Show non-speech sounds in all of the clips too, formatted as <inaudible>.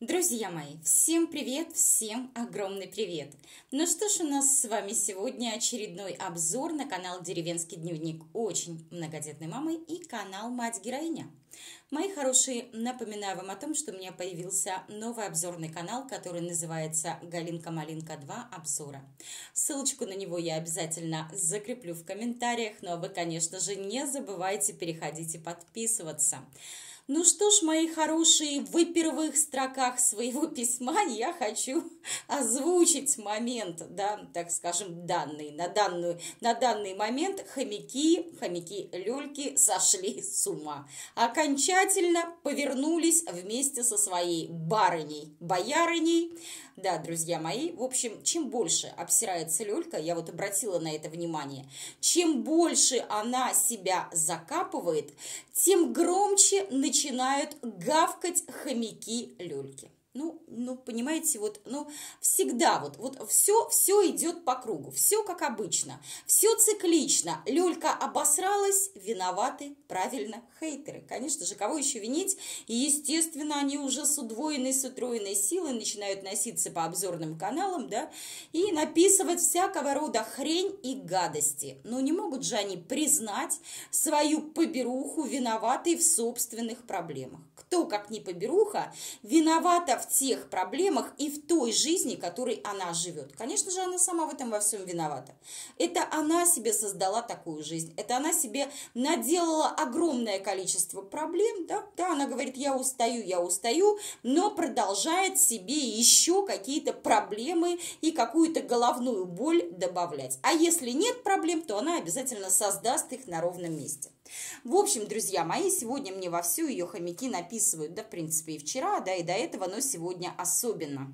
Друзья мои, всем привет, всем огромный привет! Ну что ж, у нас с вами сегодня очередной обзор на канал Деревенский дневник очень многодетной мамы и канал Мать-героиня. Мои хорошие, напоминаю вам о том, что у меня появился новый обзорный канал, который называется «Галинка Малинка 2. Обзора». Ссылочку на него я обязательно закреплю в комментариях, но вы, конечно же, не забывайте переходить и подписываться. Ну что ж, мои хорошие, в первых строках своего <laughs> письма я хочу озвучить момент, да, так скажем, данный. На, данную, на данный момент хомяки, хомяки-люльки сошли с ума. Окончательно повернулись вместе со своей барыней, боярыней, да, друзья мои, в общем, чем больше обсирается люлька, я вот обратила на это внимание, чем больше она себя закапывает, тем громче начинают гавкать хомяки люльки. Ну, ну, понимаете, вот, ну, всегда вот, вот все, все идет по кругу, все как обычно, все циклично. Люлька обосралась, виноваты, правильно, хейтеры. Конечно же, кого еще винить? И, естественно, они уже с удвоенной, с утроенной силой начинают носиться по обзорным каналам, да, и написывать всякого рода хрень и гадости. Но не могут же они признать свою поберуху виноватой в собственных проблемах. Кто, как не поберуха, виновата в тех проблемах и в той жизни, которой она живет. Конечно же, она сама в этом во всем виновата. Это она себе создала такую жизнь. Это она себе наделала огромное количество проблем. Да, да она говорит, я устаю, я устаю, но продолжает себе еще какие-то проблемы и какую-то головную боль добавлять. А если нет проблем, то она обязательно создаст их на ровном месте. В общем, друзья мои, сегодня мне вовсю ее хомяки написывают, да, в принципе, и вчера, да, и до этого, но сегодня особенно.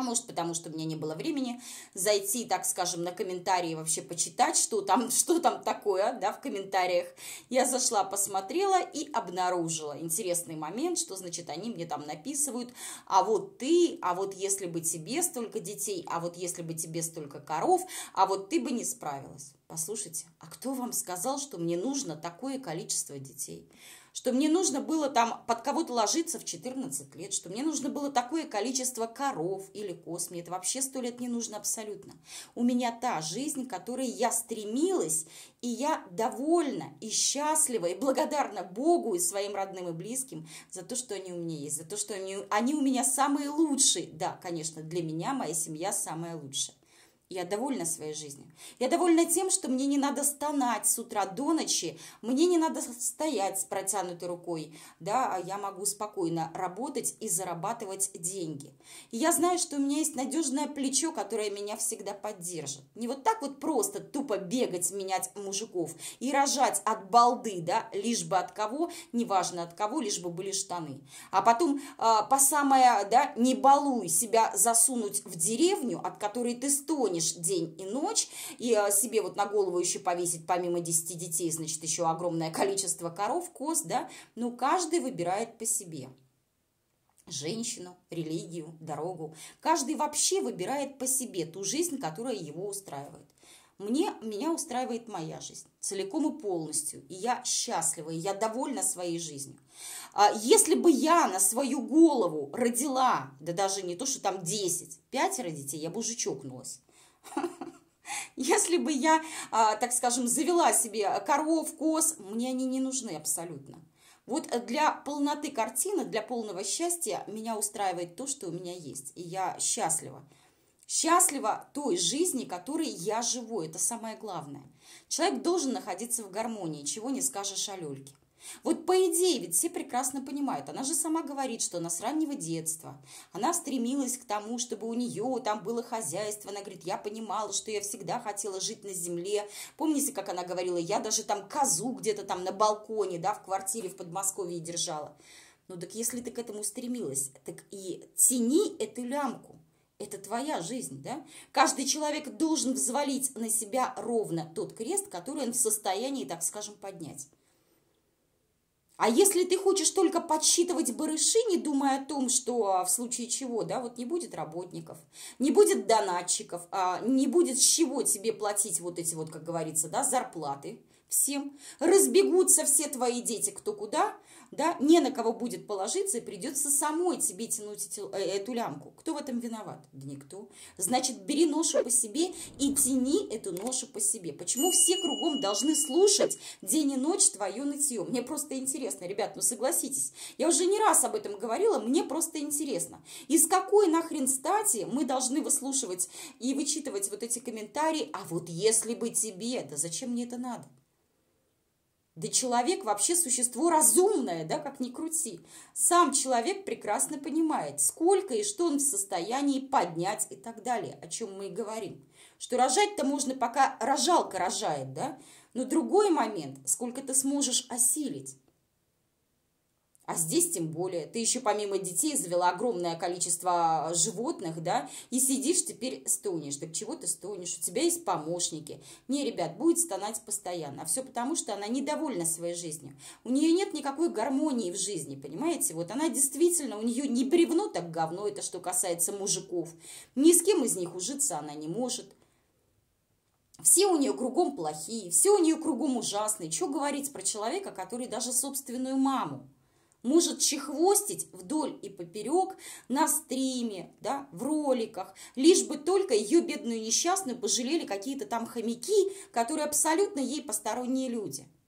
А может, потому что у меня не было времени зайти, так скажем, на комментарии, вообще почитать, что там, <laughs> что там такое, да, в комментариях. Я зашла, посмотрела и обнаружила интересный момент, что, значит, они мне там написывают, а вот ты, а вот если бы тебе столько детей, а вот если бы тебе столько коров, а вот ты бы не справилась. Послушайте, а кто вам сказал, что мне нужно такое количество детей? Что мне нужно было там под кого-то ложиться в 14 лет, что мне нужно было такое количество коров или коз. Мне это вообще сто лет не нужно абсолютно. У меня та жизнь, к которой я стремилась, и я довольна и счастлива и благодарна Богу и своим родным и близким за то, что они у меня есть, за то, что они, они у меня самые лучшие. Да, конечно, для меня моя семья самая лучшая. Я довольна своей жизнью. Я довольна тем, что мне не надо стонать с утра до ночи, мне не надо стоять с протянутой рукой, да, а я могу спокойно работать и зарабатывать деньги. И я знаю, что у меня есть надежное плечо, которое меня всегда поддержит. Не вот так вот просто тупо бегать, менять мужиков и рожать от балды, да, лишь бы от кого, неважно от кого, лишь бы были штаны. А потом э, по самое, да, не балуй себя засунуть в деревню, от которой ты стонешь, станешь день и ночь, и а, себе вот на голову еще повесить помимо 10 детей, значит, еще огромное количество коров, коз, да, ну, каждый выбирает по себе женщину, религию, дорогу. Каждый вообще выбирает по себе ту жизнь, которая его устраивает. Мне, меня устраивает моя жизнь целиком и полностью. И я счастлива, и я довольна своей жизнью. А если бы я на свою голову родила, да даже не то, что там 10, пятеро детей, я бы уже чокнулась. <laughs> Если бы я, а, так скажем, завела себе коров, коз, мне они не нужны абсолютно. Вот для полноты картины, для полного счастья меня устраивает то, что у меня есть. И я счастлива. Счастлива той жизни, которой я живу. Это самое главное. Человек должен находиться в гармонии, чего не скажешь о люльке. Вот по идее ведь все прекрасно понимают. Она же сама говорит, что она с раннего детства. Она стремилась к тому, чтобы у нее там было хозяйство. Она говорит, я понимала, что я всегда хотела жить на земле. Помните, как она говорила, я даже там козу где-то там на балконе, да, в квартире в Подмосковье держала. Ну так если ты к этому стремилась, так и цени эту лямку. Это твоя жизнь, да? Каждый человек должен взвалить на себя ровно тот крест, который он в состоянии, так скажем, поднять. А если ты хочешь только подсчитывать барыши, не думая о том, что а, в случае чего, да, вот не будет работников, не будет донатчиков, а не будет с чего тебе платить вот эти вот, как говорится, да, зарплаты, всем. Разбегутся все твои дети кто куда, да, не на кого будет положиться, и придется самой тебе тянуть эту, э, эту лямку. Кто в этом виноват? Да никто. Значит, бери ношу по себе и тяни эту ношу по себе. Почему все кругом должны слушать день и ночь твое нытье? Мне просто интересно, ребят, ну согласитесь. Я уже не раз об этом говорила, мне просто интересно. Из какой нахрен стати мы должны выслушивать и вычитывать вот эти комментарии, а вот если бы тебе, да зачем мне это надо? Да человек вообще существо разумное, да, как ни крути. Сам человек прекрасно понимает, сколько и что он в состоянии поднять и так далее, о чем мы и говорим. Что рожать-то можно, пока рожалка рожает, да, но другой момент, сколько ты сможешь осилить. А здесь тем более. Ты еще помимо детей завела огромное количество животных, да, и сидишь теперь стонешь. Так чего ты стонешь? У тебя есть помощники. Не, ребят, будет стонать постоянно. А все потому, что она недовольна своей жизнью. У нее нет никакой гармонии в жизни, понимаете? Вот она действительно, у нее не бревно, так говно, это что касается мужиков. Ни с кем из них ужиться она не может. Все у нее кругом плохие, все у нее кругом ужасные. Что говорить про человека, который даже собственную маму может чехвостить вдоль и поперек на стриме, да, в роликах, лишь бы только ее бедную несчастную пожалели какие-то там хомяки, которые абсолютно ей посторонние люди –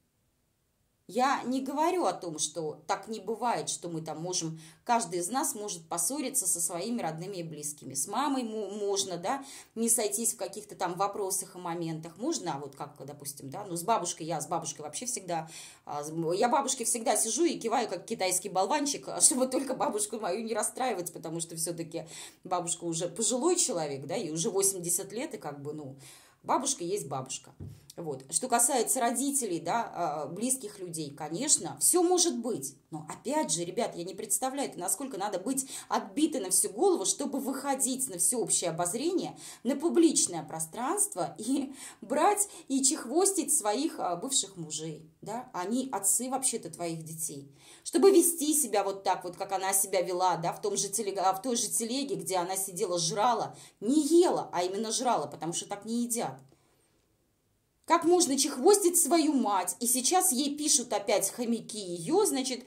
я не говорю о том, что так не бывает, что мы там можем, каждый из нас может поссориться со своими родными и близкими. С мамой можно, да, не сойтись в каких-то там вопросах и моментах. Можно, а вот как, допустим, да, ну с бабушкой, я с бабушкой вообще всегда, а, я бабушке всегда сижу и киваю, как китайский болванчик, <laughs> чтобы только бабушку мою не расстраивать, потому что все-таки бабушка уже пожилой человек, да, и уже 80 лет, и как бы, ну, бабушка есть бабушка. Вот. Что касается родителей, да, а, близких людей, конечно, все может быть. Но опять же, ребят, я не представляю, насколько надо быть отбиты на всю голову, чтобы выходить на всеобщее обозрение, на публичное пространство и <laughs> брать и чехвостить своих а, бывших мужей. Да? Они отцы вообще-то твоих детей. Чтобы вести себя вот так вот, как она себя вела, да, в, том же телег... в той же телеге, где она сидела, жрала, не ела, а именно жрала, потому что так не едят. Как можно чехвостить свою мать? И сейчас ей пишут опять хомяки ее, значит,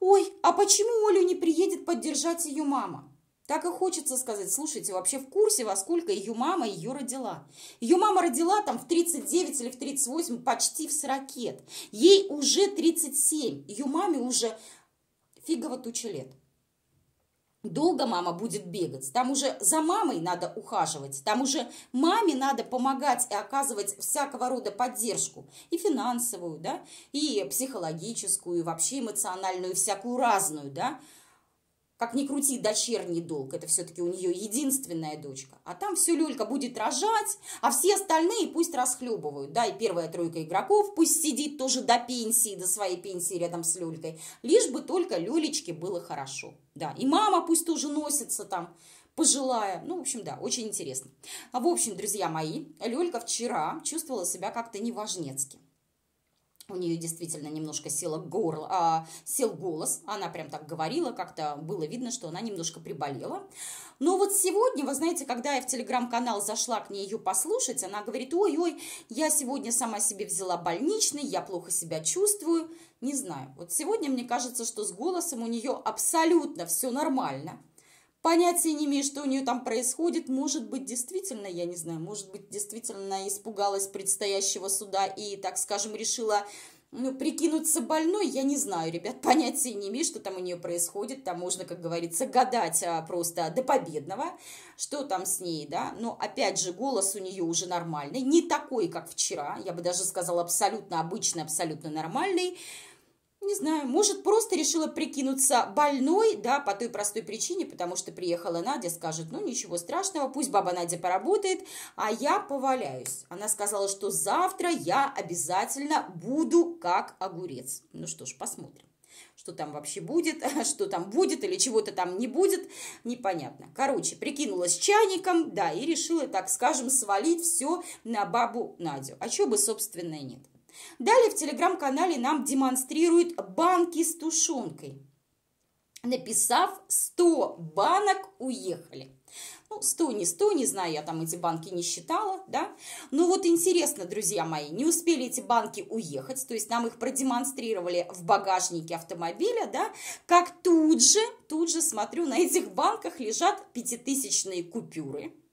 ой, а почему Олю не приедет поддержать ее мама? Так и хочется сказать, слушайте, вообще в курсе, во сколько ее мама ее родила. Ее мама родила там в 39 или в 38, почти в 40 лет. Ей уже 37, ее маме уже фигово туча лет. Долго мама будет бегать, там уже за мамой надо ухаживать, там уже маме надо помогать и оказывать всякого рода поддержку, и финансовую, да, и психологическую, и вообще эмоциональную, всякую разную, да, как ни крути, дочерний долг, это все-таки у нее единственная дочка. А там все Лёлька будет рожать, а все остальные пусть расхлебывают. Да, и первая тройка игроков пусть сидит тоже до пенсии, до своей пенсии рядом с Лёлькой. Лишь бы только Лёлечке было хорошо. Да, и мама пусть тоже носится там, пожилая. Ну, в общем, да, очень интересно. А в общем, друзья мои, Лёлька вчера чувствовала себя как-то неважнецки. У нее действительно немножко села горло, а, сел голос, она прям так говорила, как-то было видно, что она немножко приболела. Но вот сегодня, вы знаете, когда я в телеграм-канал зашла к ней ее послушать, она говорит, ой-ой, я сегодня сама себе взяла больничный, я плохо себя чувствую. Не знаю, вот сегодня мне кажется, что с голосом у нее абсолютно все нормально. Понятия не имею, что у нее там происходит. Может быть, действительно, я не знаю, может быть, действительно испугалась предстоящего суда и, так скажем, решила ну, прикинуться больной, я не знаю, ребят, <laughs> понятия не имею, что там у нее происходит, там можно, как говорится, гадать а, просто до победного, что там с ней, да, но, опять же, голос у нее уже нормальный, не такой, как вчера, я бы даже сказала, абсолютно обычный, абсолютно нормальный, не знаю, может, просто решила прикинуться больной, да, по той простой причине, потому что приехала Надя, скажет, ну, ничего страшного, пусть баба Надя поработает, а я поваляюсь. Она сказала, что завтра я обязательно буду как огурец. Ну что ж, посмотрим что там вообще будет, <laughs> что там будет или чего-то там не будет, непонятно. Короче, прикинулась чайником, да, и решила, так скажем, свалить все на бабу Надю. А чего бы, собственно, и нет. Далее в телеграм-канале нам демонстрируют банки с тушенкой. Написав 100 банок уехали. Ну, 100, не 100, не знаю, я там эти банки не считала, да. Ну вот интересно, друзья мои, не успели эти банки уехать, то есть нам их продемонстрировали в багажнике автомобиля, да, как тут же, тут же смотрю, на этих банках лежат пятитысячные купюры –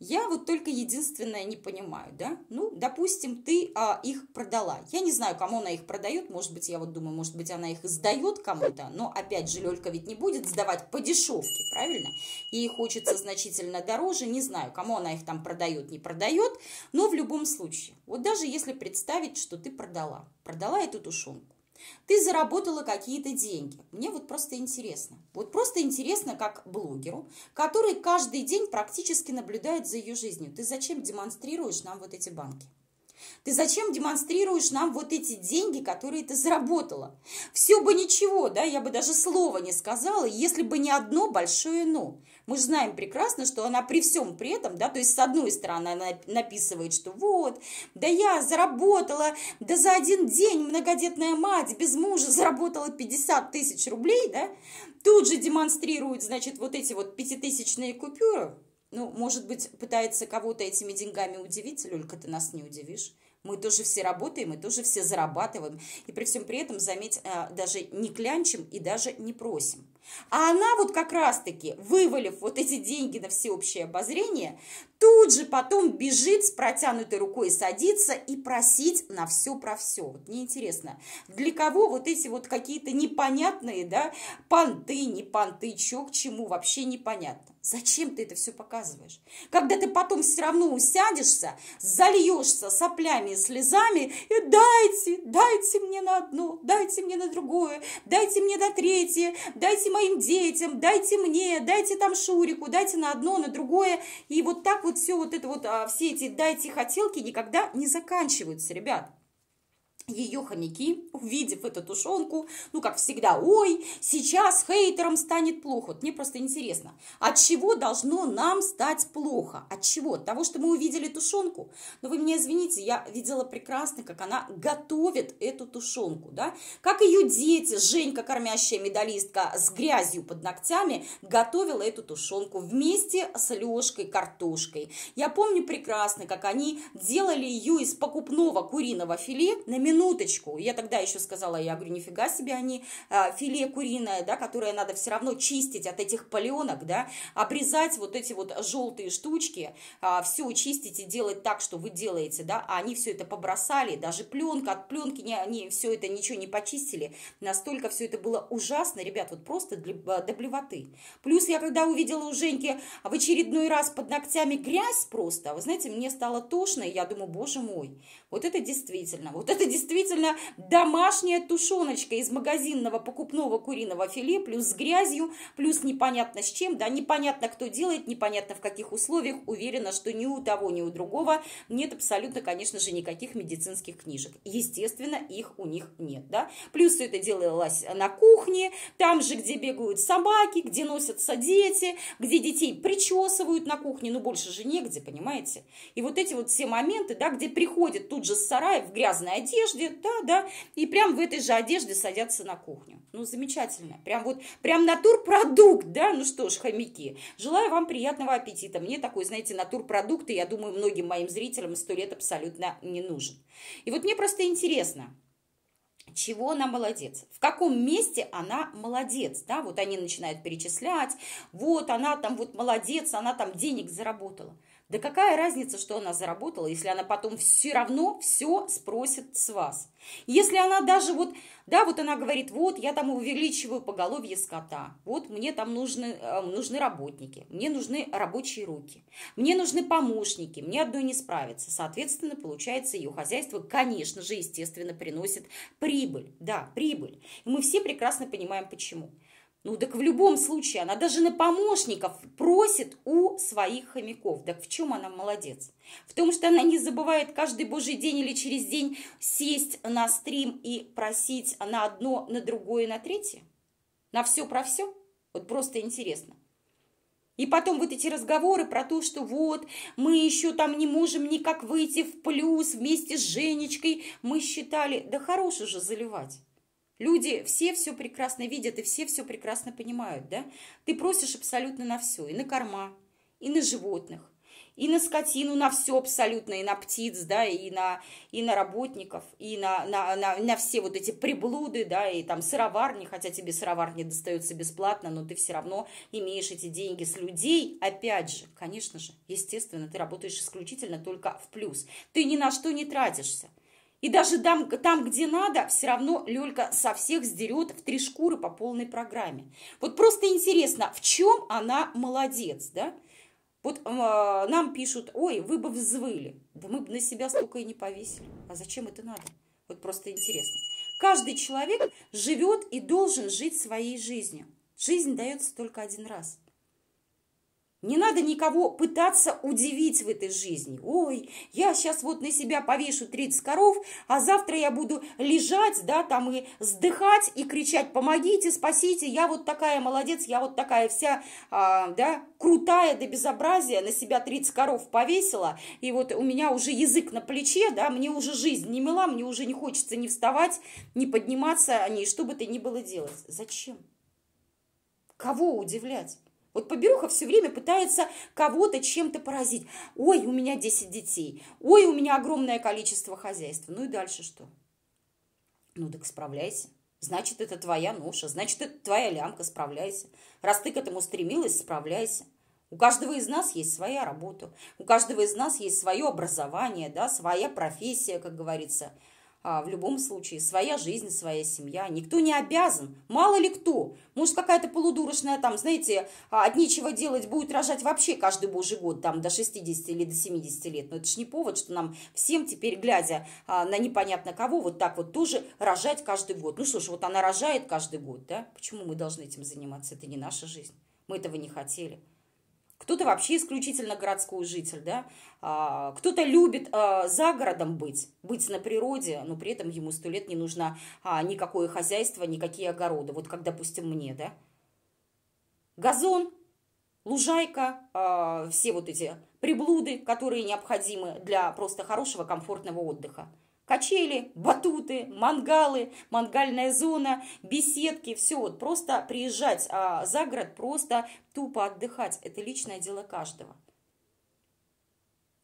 я вот только единственное не понимаю, да? Ну, допустим, ты а, их продала. Я не знаю, кому она их продает. Может быть, я вот думаю, может быть, она их сдает кому-то. Но, опять же, Лёлька ведь не будет сдавать по дешевке, правильно? Ей хочется значительно дороже. Не знаю, кому она их там продает, не продает. Но в любом случае, вот даже если представить, что ты продала, продала эту тушенку, ты заработала какие-то деньги. Мне вот просто интересно. Вот просто интересно, как блогеру, который каждый день практически наблюдает за ее жизнью. Ты зачем демонстрируешь нам вот эти банки? Ты зачем демонстрируешь нам вот эти деньги, которые ты заработала? Все бы ничего, да, я бы даже слова не сказала, если бы не одно большое «но». Мы же знаем прекрасно, что она при всем при этом, да, то есть с одной стороны она написывает, что вот, да я заработала, да за один день многодетная мать без мужа заработала 50 тысяч рублей, да, тут же демонстрирует, значит, вот эти вот пятитысячные купюры, ну, может быть, пытается кого-то этими деньгами удивить, Люлька, ты нас не удивишь. Мы тоже все работаем, мы тоже все зарабатываем. И при всем при этом, заметь, э, даже не клянчим и даже не просим. А она вот как раз-таки, вывалив вот эти деньги на всеобщее обозрение, тут же потом бежит с протянутой рукой, садится и просить на все про все. Вот мне интересно, для кого вот эти вот какие-то непонятные, да, понты, не понты, чё к чему, вообще непонятно. Зачем ты это все показываешь? Когда ты потом все равно усядешься, зальешься соплями и слезами, и дайте, дайте мне на одно, дайте мне на другое, дайте мне на третье, дайте моим детям, дайте мне, дайте там Шурику, дайте на одно, на другое. И вот так вот все вот это вот, а, все эти дайте хотелки никогда не заканчиваются, ребят ее хомяки, увидев эту тушенку, ну, как всегда, ой, сейчас хейтерам станет плохо. Вот мне просто интересно, от чего должно нам стать плохо? От чего? От того, что мы увидели тушенку? Но вы меня извините, я видела прекрасно, как она готовит эту тушенку, да? Как ее дети, Женька, кормящая медалистка, с грязью под ногтями, готовила эту тушенку вместе с Лешкой картошкой. Я помню прекрасно, как они делали ее из покупного куриного филе на минуту минуточку. Я тогда еще сказала, я говорю, нифига себе они, а, филе куриное, да, которое надо все равно чистить от этих паленок, да, обрезать вот эти вот желтые штучки, а, все чистить и делать так, что вы делаете, да, а они все это побросали, даже пленка, от пленки не, они все это ничего не почистили, настолько все это было ужасно, ребят, вот просто для, а, до блевоты. Плюс я когда увидела у Женьки в очередной раз под ногтями грязь просто, вы знаете, мне стало тошно, и я думаю, боже мой, вот это действительно, вот это действительно действительно домашняя тушеночка из магазинного покупного куриного филе, плюс с грязью, плюс непонятно с чем, да, непонятно, кто делает, непонятно в каких условиях, уверена, что ни у того, ни у другого нет абсолютно, конечно же, никаких медицинских книжек. Естественно, их у них нет, да. Плюс все это делалось на кухне, там же, где бегают собаки, где носятся дети, где детей причесывают на кухне, ну, больше же негде, понимаете. И вот эти вот все моменты, да, где приходят тут же с сарая в грязной одежде, одежде, да, да, и прям в этой же одежде садятся на кухню. Ну, замечательно. Прям вот, прям натурпродукт, да, ну что ж, хомяки. Желаю вам приятного аппетита. Мне такой, знаете, натурпродукт, и я думаю, многим моим зрителям сто лет абсолютно не нужен. И вот мне просто интересно, чего она молодец, в каком месте она молодец, да, вот они начинают перечислять, вот она там вот молодец, она там денег заработала. Да какая разница, что она заработала, если она потом все равно все спросит с вас. Если она даже вот, да, вот она говорит, вот я там увеличиваю поголовье скота, вот мне там нужны, э, нужны работники, мне нужны рабочие руки, мне нужны помощники, мне одной не справиться. Соответственно, получается, ее хозяйство, конечно же, естественно, приносит прибыль. Да, прибыль. И мы все прекрасно понимаем, почему. Ну, так в любом случае, она даже на помощников просит у своих хомяков. Так в чем она молодец? В том, что она не забывает каждый божий день или через день сесть на стрим и просить на одно, на другое, на третье? На все про все? Вот просто интересно. И потом вот эти разговоры про то, что вот, мы еще там не можем никак выйти в плюс вместе с Женечкой. Мы считали, да хорош уже заливать. Люди все все прекрасно видят и все все прекрасно понимают, да? Ты просишь абсолютно на все, и на корма, и на животных, и на скотину, на все абсолютно, и на птиц, да, и на, и на работников, и на, на, на, на все вот эти приблуды, да, и там сыроварни, хотя тебе сыроварни достается бесплатно, но ты все равно имеешь эти деньги с людей, опять же, конечно же, естественно, ты работаешь исключительно только в плюс. Ты ни на что не тратишься. И даже там, там, где надо, все равно Лёлька со всех сдерет в три шкуры по полной программе. Вот просто интересно, в чем она молодец, да? Вот э, нам пишут, ой, вы бы взвыли. Да мы бы на себя столько и не повесили. А зачем это надо? Вот просто интересно. Каждый человек живет и должен жить своей жизнью. Жизнь дается только один раз. Не надо никого пытаться удивить в этой жизни. Ой, я сейчас вот на себя повешу 30 коров, а завтра я буду лежать, да, там и вздыхать, и кричать, помогите, спасите, я вот такая молодец, я вот такая вся, а, да, крутая до безобразия, на себя 30 коров повесила, и вот у меня уже язык на плече, да, мне уже жизнь не мила, мне уже не хочется ни вставать, ни подниматься, ни что бы то ни было делать. Зачем? Кого удивлять? Вот Поберуха все время пытается кого-то чем-то поразить. Ой, у меня 10 детей. Ой, у меня огромное количество хозяйства. Ну и дальше что? Ну так справляйся. Значит, это твоя ноша, значит, это твоя лямка, справляйся. Раз ты к этому стремилась, справляйся. У каждого из нас есть своя работа, у каждого из нас есть свое образование, да, своя профессия, как говорится – а, в любом случае своя жизнь, своя семья. Никто не обязан. Мало ли кто. Может, какая-то полудурочная там, знаете, а, от нечего делать будет рожать вообще каждый божий год, там, до 60 или до 70 лет. Но это ж не повод, что нам всем теперь, глядя а, на непонятно кого, вот так вот тоже рожать каждый год. Ну что ж, вот она рожает каждый год, да? Почему мы должны этим заниматься? Это не наша жизнь. Мы этого не хотели. Кто-то вообще исключительно городской житель, да, а, кто-то любит а, за городом быть, быть на природе, но при этом ему сто лет не нужно а, никакое хозяйство, никакие огороды, вот как, допустим, мне, да. Газон, лужайка, все вот эти приблуды, которые необходимы для просто хорошего, комфортного отдыха. Качели, батуты, мангалы, мангальная зона, беседки, все вот просто приезжать а, за город, просто тупо отдыхать. Это личное дело каждого.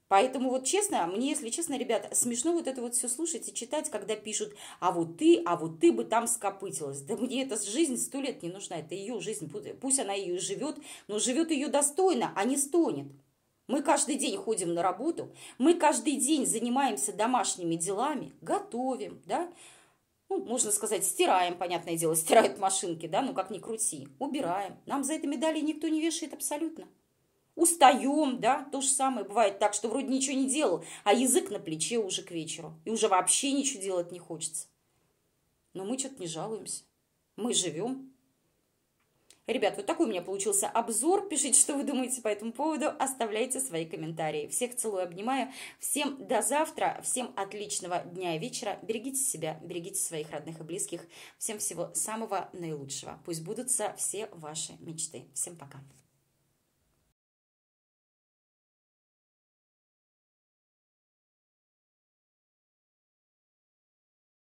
Поэтому вот честно, мне, если честно, ребята, смешно вот это вот все слушать и читать, когда пишут, а вот ты, а вот ты бы там скопытилась. Да мне эта жизнь сто лет не нужна, это ее жизнь, пусть она ее живет, но живет ее достойно, а не стонет. Мы каждый день ходим на работу, мы каждый день занимаемся домашними делами, готовим, да, ну, можно сказать, стираем, понятное дело, стирают машинки, да, ну как ни крути, убираем. Нам за это медали никто не вешает абсолютно. Устаем, да, то же самое бывает так, что вроде ничего не делал, а язык на плече уже к вечеру, и уже вообще ничего делать не хочется. Но мы что-то не жалуемся. Мы живем, Ребят, вот такой у меня получился обзор. Пишите, что вы думаете по этому поводу. Оставляйте свои комментарии. Всех целую, обнимаю. Всем до завтра. Всем отличного дня и вечера. Берегите себя, берегите своих родных и близких. Всем всего самого наилучшего. Пусть будутся все ваши мечты. Всем пока.